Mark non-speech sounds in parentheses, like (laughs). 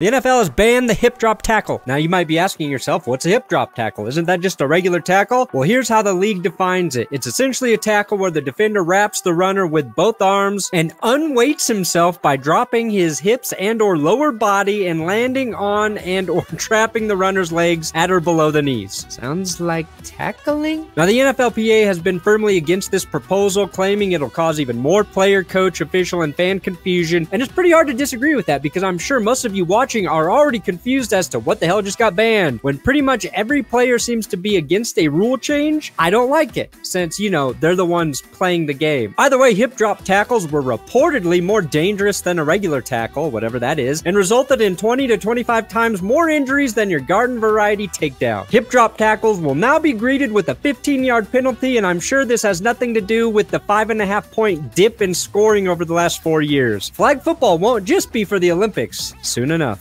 The NFL has banned the hip drop tackle. Now you might be asking yourself, what's a hip drop tackle? Isn't that just a regular tackle? Well, here's how the league defines it. It's essentially a tackle where the defender wraps the runner with both arms and unweights himself by dropping his hips and or lower body and landing on and or (laughs) trapping the runner's legs at or below the knees. Sounds like tackling? Now the NFLPA has been firmly against this proposal, claiming it'll cause even more player, coach, official, and fan confusion. And it's pretty hard to disagree with that because I'm sure most of you watch watching are already confused as to what the hell just got banned. When pretty much every player seems to be against a rule change, I don't like it, since, you know, they're the ones playing the game. Either way, hip drop tackles were reportedly more dangerous than a regular tackle, whatever that is, and resulted in 20 to 25 times more injuries than your garden variety takedown. Hip drop tackles will now be greeted with a 15 yard penalty, and I'm sure this has nothing to do with the five and a half point dip in scoring over the last four years. Flag football won't just be for the Olympics soon enough.